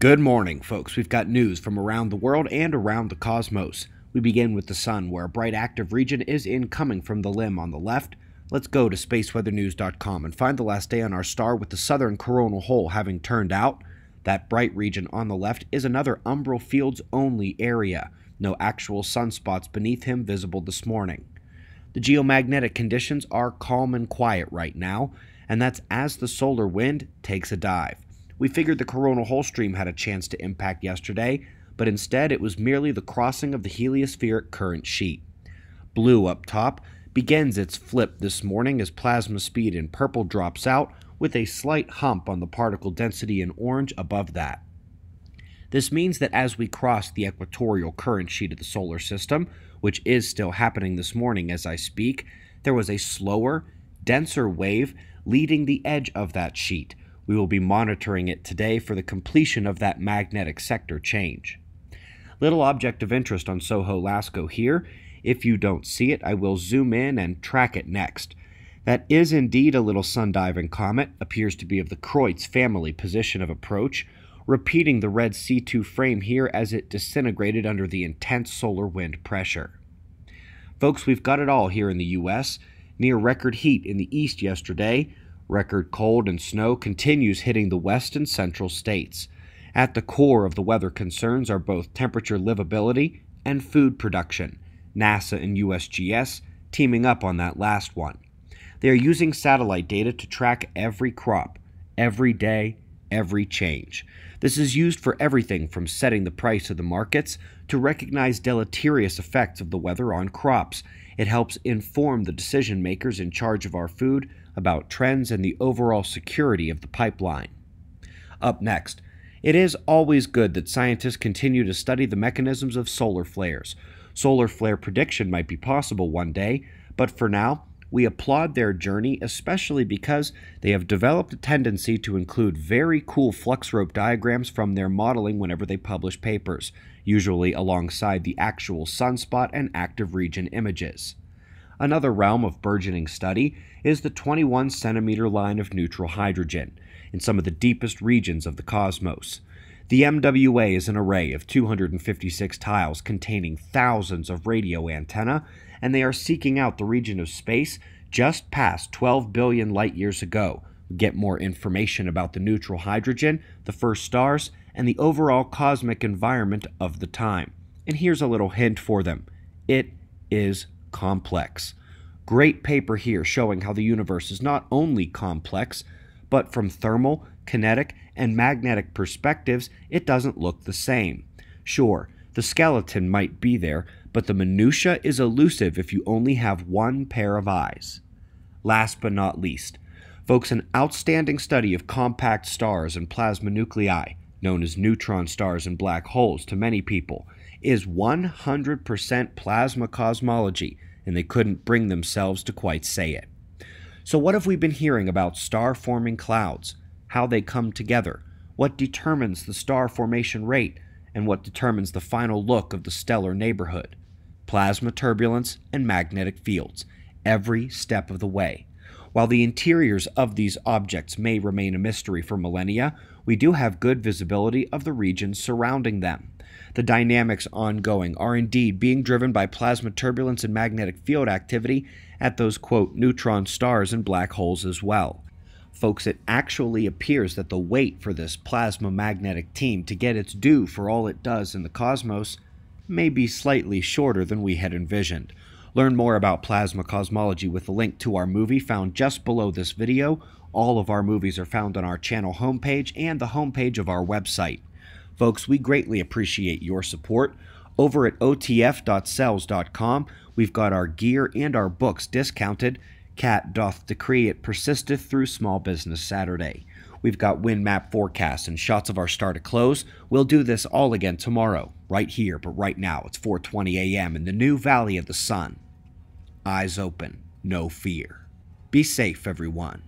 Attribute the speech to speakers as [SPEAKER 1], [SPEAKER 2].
[SPEAKER 1] Good morning, folks. We've got news from around the world and around the cosmos. We begin with the sun, where a bright active region is incoming from the limb on the left. Let's go to spaceweathernews.com and find the last day on our star with the southern coronal hole having turned out. That bright region on the left is another umbral fields only area. No actual sunspots beneath him visible this morning. The geomagnetic conditions are calm and quiet right now, and that's as the solar wind takes a dive. We figured the coronal hole stream had a chance to impact yesterday, but instead it was merely the crossing of the heliospheric current sheet. Blue up top begins its flip this morning as plasma speed in purple drops out, with a slight hump on the particle density in orange above that. This means that as we cross the equatorial current sheet of the solar system, which is still happening this morning as I speak, there was a slower, denser wave leading the edge of that sheet, we will be monitoring it today for the completion of that magnetic sector change. Little object of interest on Soho Lasco here. If you don't see it, I will zoom in and track it next. That is indeed a little sun-diving comet, appears to be of the Kreutz family position of approach, repeating the red C2 frame here as it disintegrated under the intense solar wind pressure. Folks, we've got it all here in the U.S. Near record heat in the east yesterday, Record cold and snow continues hitting the west and central states. At the core of the weather concerns are both temperature livability and food production. NASA and USGS teaming up on that last one. They are using satellite data to track every crop, every day, every change. This is used for everything from setting the price of the markets to recognize deleterious effects of the weather on crops. It helps inform the decision makers in charge of our food about trends and the overall security of the pipeline. Up next, it is always good that scientists continue to study the mechanisms of solar flares. Solar flare prediction might be possible one day, but for now, we applaud their journey, especially because they have developed a tendency to include very cool flux rope diagrams from their modeling whenever they publish papers, usually alongside the actual sunspot and active region images. Another realm of burgeoning study is the 21 centimeter line of neutral hydrogen in some of the deepest regions of the cosmos. The MWA is an array of 256 tiles containing thousands of radio antennae, and they are seeking out the region of space just past 12 billion light years ago. Get more information about the neutral hydrogen, the first stars, and the overall cosmic environment of the time. And here's a little hint for them it is complex. Great paper here showing how the universe is not only complex, but from thermal, kinetic, and magnetic perspectives, it doesn't look the same. Sure, the skeleton might be there, but the minutia is elusive if you only have one pair of eyes. Last but not least, folks, an outstanding study of compact stars and plasma nuclei, known as neutron stars and black holes to many people, is 100% plasma cosmology, and they couldn't bring themselves to quite say it. So, what have we been hearing about star forming clouds? How they come together? What determines the star formation rate? And what determines the final look of the stellar neighborhood? Plasma turbulence and magnetic fields, every step of the way. While the interiors of these objects may remain a mystery for millennia, we do have good visibility of the regions surrounding them. The dynamics ongoing are indeed being driven by plasma turbulence and magnetic field activity at those, quote, neutron stars and black holes as well. Folks, it actually appears that the wait for this plasma magnetic team to get its due for all it does in the cosmos may be slightly shorter than we had envisioned. Learn more about plasma cosmology with a link to our movie found just below this video. All of our movies are found on our channel homepage and the homepage of our website. Folks, we greatly appreciate your support. Over at otf.selz.com, we've got our gear and our books discounted. Cat doth decree it persisteth through Small Business Saturday. We've got wind map forecasts and shots of our star to close. We'll do this all again tomorrow, right here, but right now it's 4:20 a.m. in the new Valley of the Sun. Eyes open, no fear. Be safe, everyone.